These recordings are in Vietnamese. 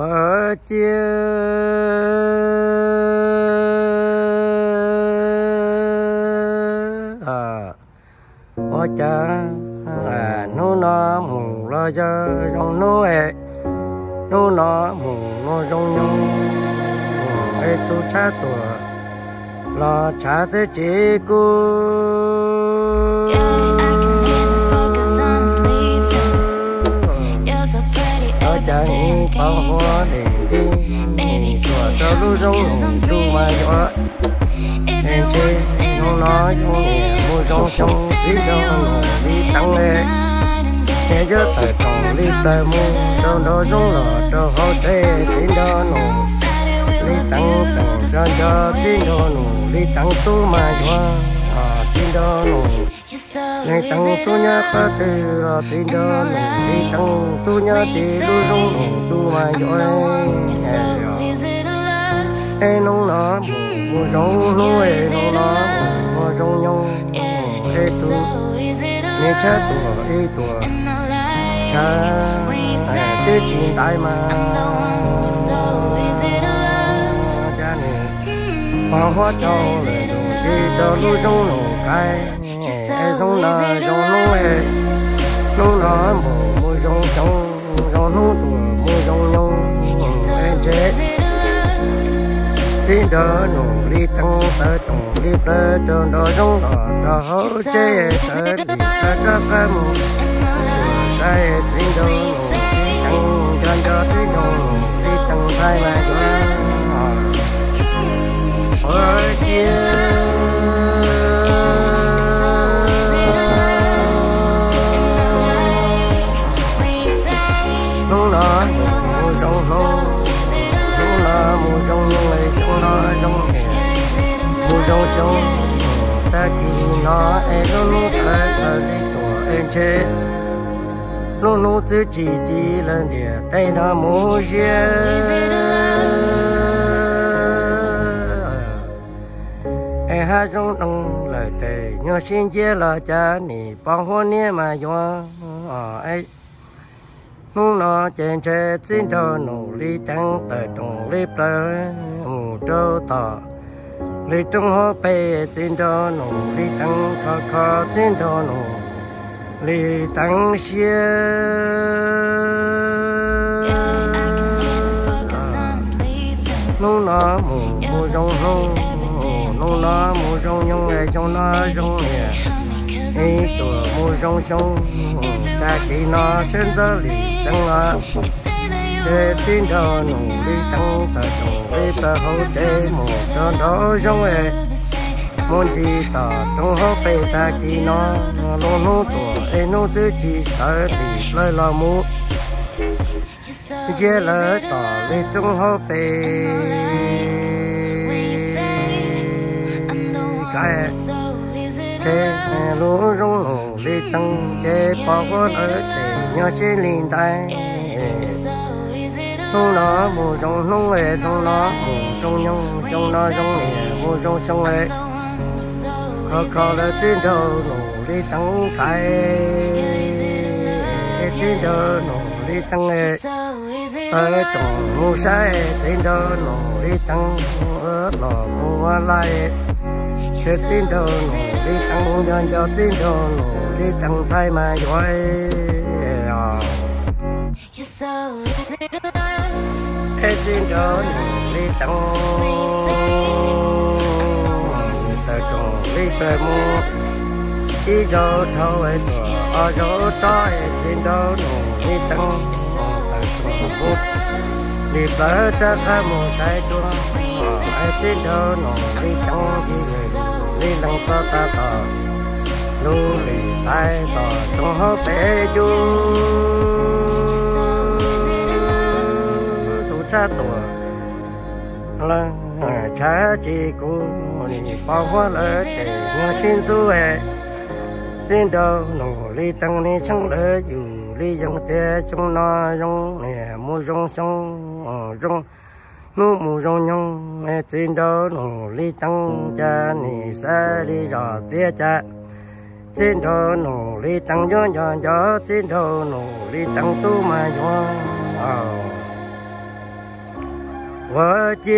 Phật chia. Ờ. À ô cha. À nó nó mù lo cho trong nó hệ nó nó mù nó trong nhau ê tu cha tùa. Lo cha thế chỉ cô ni bao hoa để đi chùa cho lu rong lu mà cho em chơi nó nói cho mua trong trong đi cho đi tăng lên thế giới tại trong đi tại mua cho nó rong lọ cho họ thế tin đó nụ. Đi tăng tăng cho cho tin đó nụ đi tăng tu mà à tin đó nụ đi tăng tu pa tư là tin đó nụ đi tăng tu nhá thì lu rong nụ tu mà cho em nông nó mua rong nuôi nông nó mua rong nhung ê tu nghe cha tu ê tu cha cái chuyện tại mà. Cha nè. Hoa hoa cho lên đi cho lu trong nụ cái trong nó trong nụ ê nụ nó mua mua rong trong rong nụ tu mua rong nhung ê chết. xin đỡ nụ đi tăng tơ tổng đi tơ cho nó rong đỏ đỏ hỗ chế tơ đi tơ tơ phê mù sai xin đỡ đi tăng cho cho xin đỡ nụ đi tăng thay mà ở kia xuống đó mùa trong hôn xuống đó mùa trong những ngày xuống đó trong ngày mùa trong xuống ta kỳ nó em luôn luôn thấy ở đi tổ em chết luôn luôn tự chỉ chỉ lần địa tay nó mùa xe em hát trong đồng lời tề nhớ xin chia là cha nị bao hôn nhé mà do ấy nụ nó chèn chè xin cho nụ lý trắng tờ trong lý bờ mù trâu tỏ lý trong hô bê xin cho nụ lý trắng khó khó xin cho nụ lý trắng xia nụ nó mù mù trong rong nụ nó mù trong nhung ngày trong nó trong nè đi tùa mù rong rong. Ta chỉ nó trên giờ lì chẳng là chế tin cho nụ đi tăng tờ trồng đi tờ hậu chế mù cho đó rong ấy muốn chỉ tờ trong hậu bê ta chỉ nó, lô nô tùa ê nô tư chỉ tờ thì lời là mù chế lời tờ đi trong hậu bê cái chế lúa rung nụ đi tăng chế bỏ qua ở chế nhớ chế linh tay. Nung nó mù trong nung lệ trong nó mù trong nhung trong nó trong lệ mù trong sông lệ. Khó khó là tin đầu nụ đi tăng cái tin đầu nụ đi tăng lệ ở trong mù sai tin đầu nụ đi tăng ở lò mù lại. Sẽ tin đầu nụ đi tăng cho cho tin đồn đi tăng sai mà giỏi Ê tin đầu đi tăng tờ trồng đi tờ mua. đi cho thâu ấy tờ ở chỗ to tin đầu đi tăng tờ trồng mu đi bờ ta khá mu sai tuôn ai tin đâu đi tăng đi về đi lăng to ta tờ lu lì tai tờ trong hố bé du tu cha tùa là cha chỉ cu nì bao hoa lỡ để nhớ xin du hệ xin đâu nụ li tăng ni chẳng lỡ dù li dân tê trong nó trong nè mua trong sông ờ trong nu mu rong nhong nghe tin đó nụ li tăng cha, nì sa li dò tia cha. Tin đó nụ li tăng gió gió gió, tin đó nụ li tăng tu ờ. mà gió. 我接。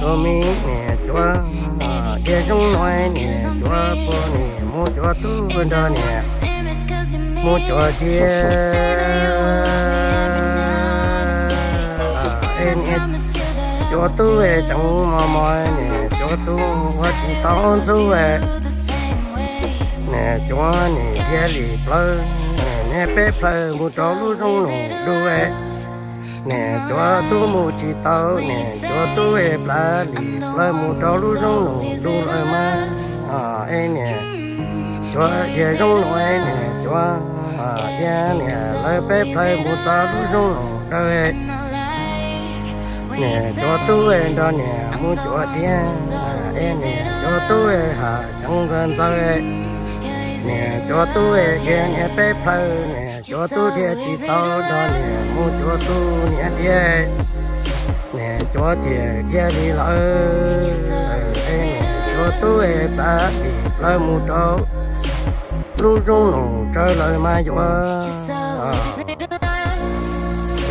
tôi mi nghe chúa kia trong nói nè mua chúa tu bên đó nè. Mua chúa chia em em. Chúa tu về trong mò mò nè. Chúa tu hoa chỉ tao tu về. Nè chúa nè kia lì plơ nè bé plơ mua chúa lu trong nụ đuôi nè cho tu mu chỉ tao nè cho tu e bla li bla mu tao lu rong nụ du lại mà à e nè cho ye rong nụ e nè, chúa à ye nè lại bé bla mu tao lu rong nè cho tu e đó nè mu cho tiền à nè cho tu e hà chẳng gần tao nè cho tu e kia nè bé bla nè cho tu thiệt chỉ tao đó nè mua cho tu nè thiệt nè cho thiệt kia đi lỡ. Nè cho tu e ta thì lỡ mua cho lu trong nụ trở lại mai cho qua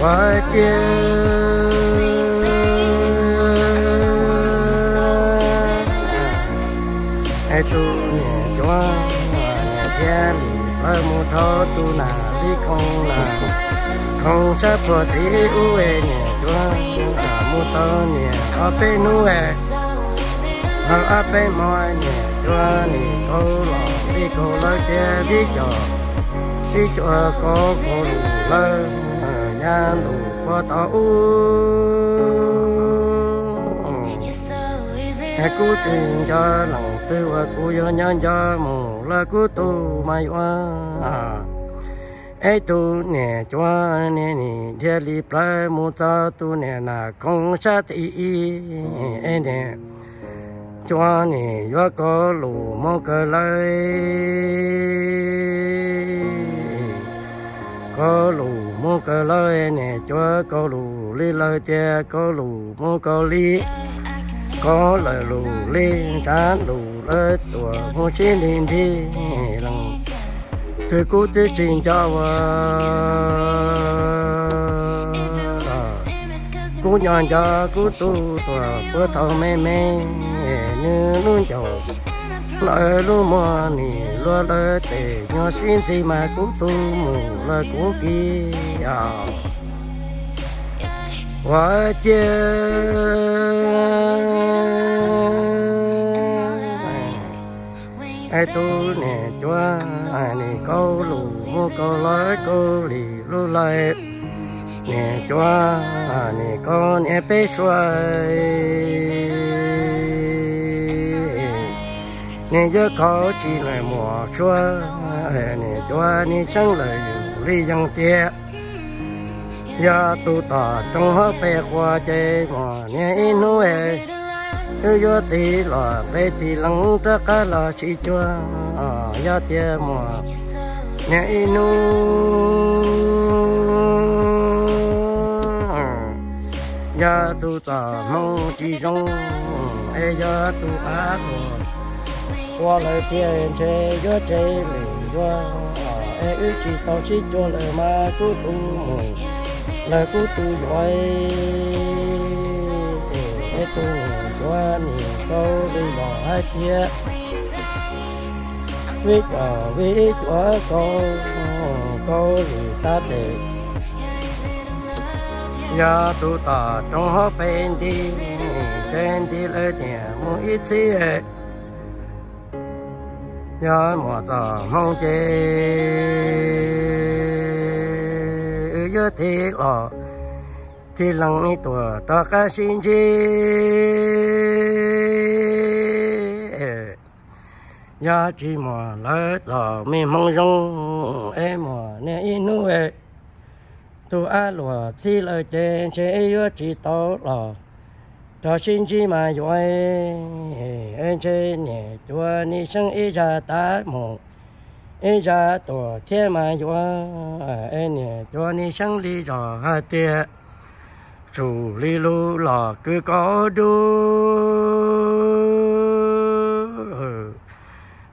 à. kia. Ai à, tu nè cho nè gian lỡ mua cho tu nào đi không là. Không chấp vào đi u e nè chúa à mu nhà. Nè ở bên nu e. Ở ở bên mọi nè chúa nè câu lò đi câu lơ xe đi cho đi cho có có lù lơ nhà lù có tao u Hãy cú tình cho lòng tư và cú cho nhân cho mù là cú tu mai hoa ai tu nè cho nè nè thiên lý plei mu ta tu nè na không sa ti ai nè cho nè, gió có lù mong cơ lai có lù mong cơ lai nè, cho có lù li lai che, có lù mong cơ li có lời lù lên chán lù lỡ tùa mua xin lên đi lòng tôi cố tư trình cho vợ. À, cố nhon cho cố tu tùa bữa thâu mê mê như luôn chồng lời lu mò nì lo lỡ tệ nhỏ xuyên gì mà cố tu mù là cố kia hoa ai tu nè chúa ai nè câu lù, mua câu lái câu lì lu lại nè chúa nè con nè bé xoay nè giờ có chỉ là mùa chúa ai nè chúa nè chẳng lời lý dân tiệt ya tu ta trong hết bé qua chơi mà nè inu e yo yo ti la bé ti lăng ta cả là chỉ cho à ya tia mà nè inu ya tu ta mong chỉ trong e ya tu á qua lời tiền chơi yo chơi lì yo e ước chỉ tao chỉ cho lời mà tu tu là cô tu giỏi để tu giỏi nè câu đi bỏ hai kia biết ở biết giỏi câu câu thì ta để ya tu ta trong họ bên đi trên đi lên nhà mua ít nhớ mùa tờ ta mong chơi yo thế ở thì lăng ni tùa ta ca xin chê nhớ chỉ mùa lỡ tờ mi mong rong em mùa nè y nu e tu a lùa chỉ lỡ chê chê yo chỉ tàu lò cho xin chi mà yo em chê nè tua ni sang e ra ta mong ai ra tổ thiên mà cho ai nè cho ni sang lý cho hai tia chủ lý lu lò cứ có đu.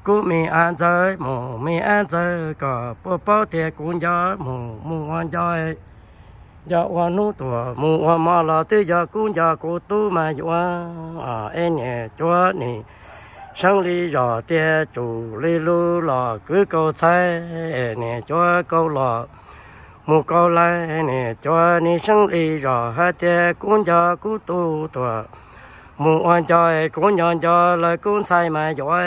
Cú mi ăn chơi mù mi ăn chơi có bố bố thì cũng gió mù mù hoàn chơi Dạ, giờ hoàn nu tuổi mu hoàn ma là tư giờ cũng giờ cô tu mà giờ à em nhẹ chúa nè. Sang lý rõ tia chủ lý lu lò, cứ câu trái e nè chúa câu mu mù câu lại e nè chúa nè sang lý rõ hai tia cũng giờ cũng tu mu mù hoàn chơi e, cũng nhon cho lời cũng sai mà giỏi